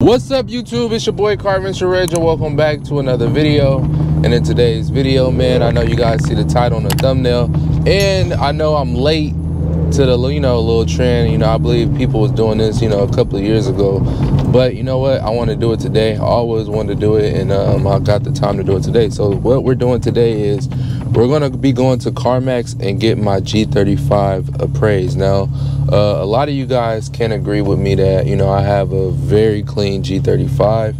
What's up YouTube? It's your boy Carvin Sherridge and welcome back to another video. And in today's video, man, I know you guys see the title on the thumbnail. And I know I'm late to the you know a little trend. You know, I believe people was doing this, you know, a couple of years ago. But you know what? I want to do it today. I always wanted to do it and um, I got the time to do it today. So what we're doing today is we're gonna be going to CarMax and get my G35 appraised. Now, uh, a lot of you guys can agree with me that you know I have a very clean G35.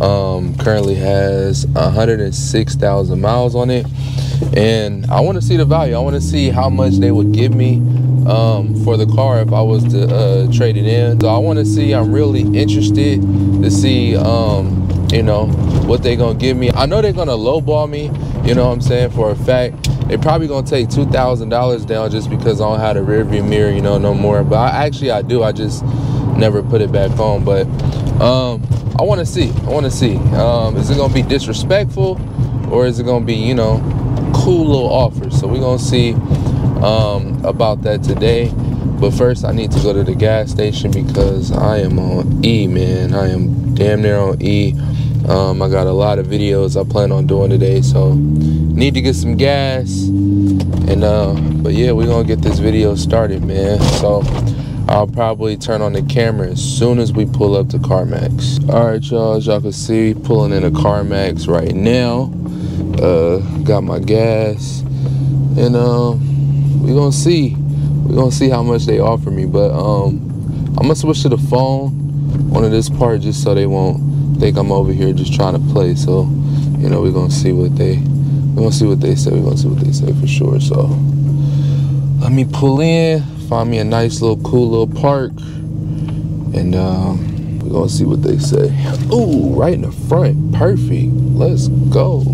Um, currently has 106,000 miles on it, and I want to see the value. I want to see how much they would give me um, for the car if I was to uh, trade it in. So I want to see. I'm really interested to see, um, you know, what they're gonna give me. I know they're gonna lowball me. You know what I'm saying for a fact. They're probably gonna take two thousand dollars down just because I don't have a rearview mirror. You know, no more. But I, actually I do. I just never put it back on. But um, I want to see. I want to see. Um, is it gonna be disrespectful, or is it gonna be you know cool little offer So we're gonna see um, about that today. But first, I need to go to the gas station because I am on E, man. I am damn near on E. Um, I got a lot of videos I plan on doing today, so need to get some gas. And uh, but yeah, we're gonna get this video started, man. So I'll probably turn on the camera as soon as we pull up to CarMax. All right, y'all, as y'all can see, pulling in a CarMax right now. Uh, got my gas, and um, we're gonna see. We're gonna see how much they offer me, but um, I'm gonna switch to the phone on to this part just so they won't think I'm over here just trying to play. So, you know, we're gonna see what they we're gonna see what they say. We're gonna see what they say for sure. So let me pull in, find me a nice little cool little park, and um, we're gonna see what they say. Ooh, right in the front, perfect. Let's go.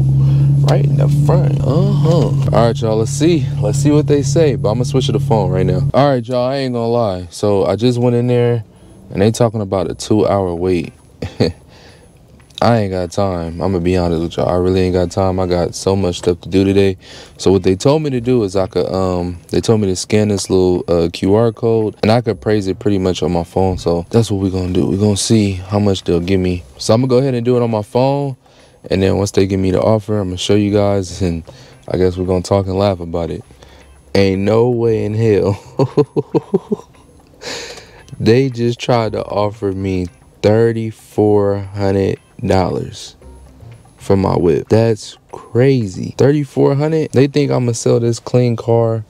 Right in the front, uh-huh. All right, y'all, let's see. Let's see what they say, but I'm gonna switch to the phone right now. All right, y'all, I ain't gonna lie. So I just went in there, and they talking about a two-hour wait. I ain't got time. I'm gonna be honest with y'all. I really ain't got time. I got so much stuff to do today. So what they told me to do is I could um they told me to scan this little uh, QR code and I could praise it pretty much on my phone. So that's what we're gonna do. We're gonna see how much they'll give me. So I'm gonna go ahead and do it on my phone. And then once they give me the offer, I'm gonna show you guys and I guess we're gonna talk and laugh about it. Ain't no way in hell. they just tried to offer me $3,400 for my whip. That's crazy. 3,400. They think I'm gonna sell this clean car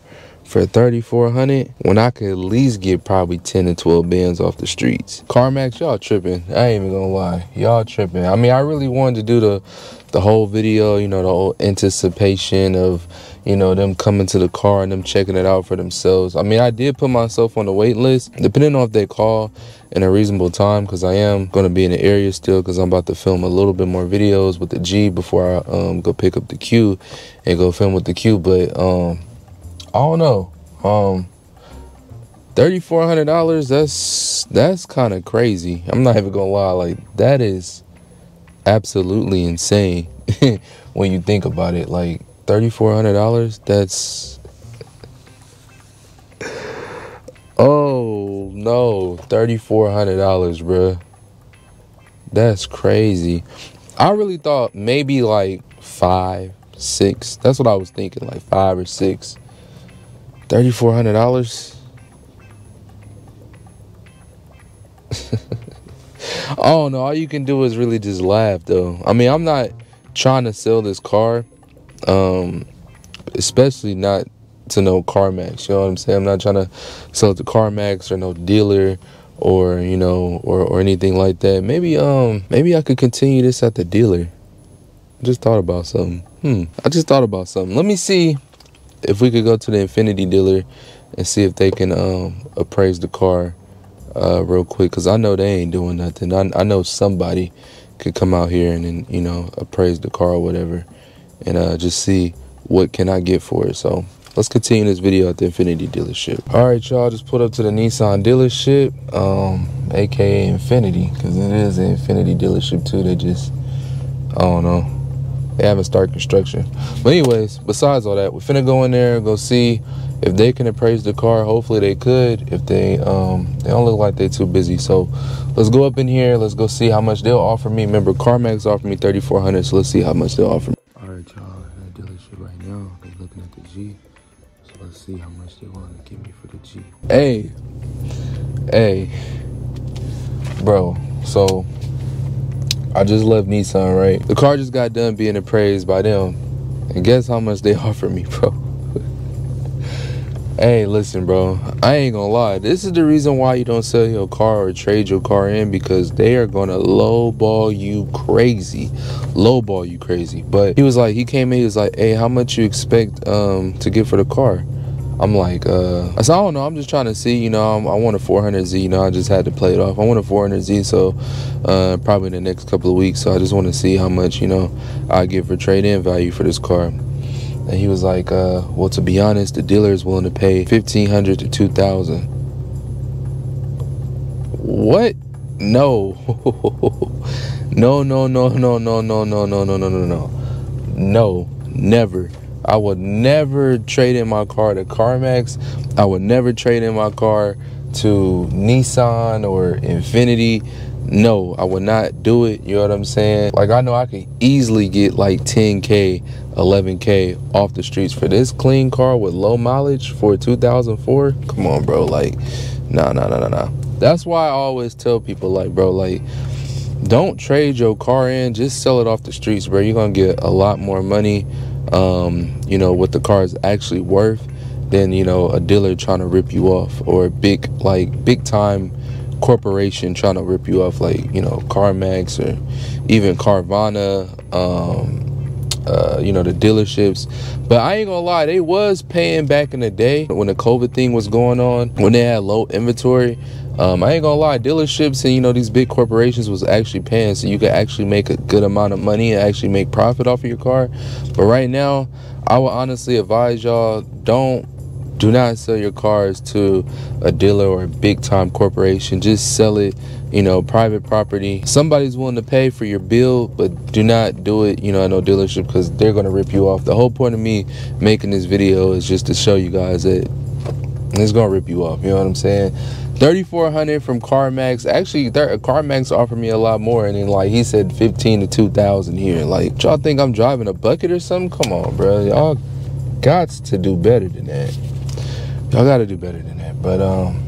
for 3400 when I could at least get probably 10 to 12 bands off the streets. CarMax, y'all tripping. I ain't even gonna lie. Y'all tripping. I mean, I really wanted to do the the whole video, you know, the whole anticipation of, you know, them coming to the car and them checking it out for themselves. I mean, I did put myself on the wait list, depending on if they call in a reasonable time, because I am going to be in the area still, because I'm about to film a little bit more videos with the G before I um, go pick up the Q and go film with the Q. But um, I don't know. Um, thirty four hundred dollars. That's that's kind of crazy. I'm not even gonna lie. Like that is absolutely insane when you think about it. Like thirty four hundred dollars. That's oh no, thirty four hundred dollars, bruh. That's crazy. I really thought maybe like five, six. That's what I was thinking, like five or six. Thirty four hundred dollars. I don't know. All you can do is really just laugh, though. I mean, I'm not trying to sell this car, um, especially not to no CarMax. You know what I'm saying? I'm not trying to sell it to CarMax or no dealer or you know or or anything like that. Maybe um maybe I could continue this at the dealer. Just thought about something. Hmm. I just thought about something. Let me see if we could go to the Infiniti dealer and see if they can um appraise the car uh, real quick because I know they ain't doing nothing. I, I know somebody could come out here and, and you know appraise the car or whatever, and uh, just see what can I get for it. So let's continue this video at the Infiniti dealership. All right, y'all, just put up to the Nissan dealership, um, aka Infiniti because it is an Infiniti dealership too. They just I don't know. They haven't started construction. But anyways, besides all that, we're finna go in there, go see if they can appraise the car, hopefully they could. If they um they don't look like they're too busy. So let's go up in here. Let's go see how much they'll offer me. Remember, CarMax offered me 3400 so let's see how much they'll offer me. All right, y'all, at the dealership right now. They're looking at the G. So let's see how much they want to give me for the G. Hey, hey, bro. So I just left Nissan, right? The car just got done being appraised by them. And guess how much they offered me, bro? hey, listen, bro. I ain't gonna lie. This is the reason why you don't sell your car or trade your car in because they are gonna lowball you crazy. Lowball you crazy. But he was like, he came in, he was like, hey, how much you expect um to get for the car? I'm like, uh, I said, I don't know. I'm just trying to see, you know, I'm, i want a 400Z, you know, I just had to play it off. I want a 400Z, so uh, probably in the next couple of weeks. So I just want to see how much, you know, I get for trade in value for this car. And he was like, uh, well, to be honest, the dealer is willing to pay 1500 to 2000 What? No. no, no, no, no, no, no, no, no, no, no, no, no. No, never. I would never trade in my car to CarMax. I would never trade in my car to Nissan or Infiniti. No, I would not do it. You know what I'm saying? Like I know I could easily get like 10k, 11k off the streets for this clean car with low mileage for 2004. Come on, bro. Like, no, no, no, no, no. That's why I always tell people, like, bro, like, don't trade your car in. Just sell it off the streets, bro. You're gonna get a lot more money um, you know, what the car is actually worth than, you know, a dealer trying to rip you off or a big, like, big time corporation trying to rip you off, like, you know, CarMax or even Carvana, um, uh, you know, the dealerships. But I ain't gonna lie, they was paying back in the day when the COVID thing was going on, when they had low inventory. Um, I ain't gonna lie, dealerships and you know these big corporations was actually paying, so you could actually make a good amount of money and actually make profit off of your car. But right now, I would honestly advise y'all don't do not sell your cars to a dealer or a big time corporation. Just sell it, you know, private property. Somebody's willing to pay for your bill, but do not do it, you know, at no dealership because they're gonna rip you off. The whole point of me making this video is just to show you guys that it's gonna rip you off. You know what I'm saying? 3400 from CarMax. Actually, CarMax offered me a lot more, and then like he said, 15 to 2000 here. Like y'all think I'm driving a bucket or something? Come on, bro. Y'all got to do better than that. Y'all got to do better than that. But um,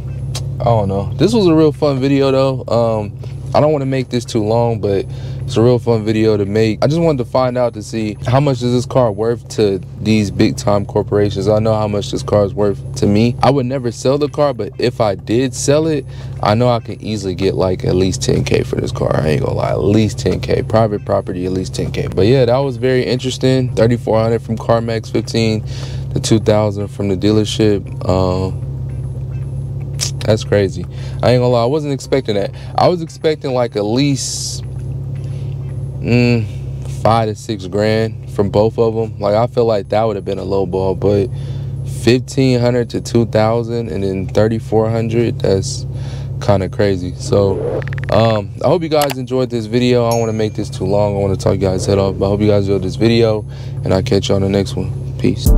I don't know. This was a real fun video though. Um, I don't want to make this too long, but it's a real fun video to make. I just wanted to find out to see how much is this car worth to these big time corporations. I know how much this car is worth to me. I would never sell the car, but if I did sell it, I know I can easily get like at least 10K for this car. I ain't gonna lie, at least 10K. Private property, at least 10K. But yeah, that was very interesting. 3400 from CarMax 15 the 2000 from the dealership. Um, that's crazy. I ain't gonna lie, I wasn't expecting that. I was expecting like at least mm, five to six grand from both of them. Like I feel like that would have been a low ball, but fifteen hundred to two thousand, and then thirty four hundred. That's kind of crazy. So um, I hope you guys enjoyed this video. I don't want to make this too long. I want to talk you guys head off, but I hope you guys enjoyed this video, and I'll catch you on the next one. Peace.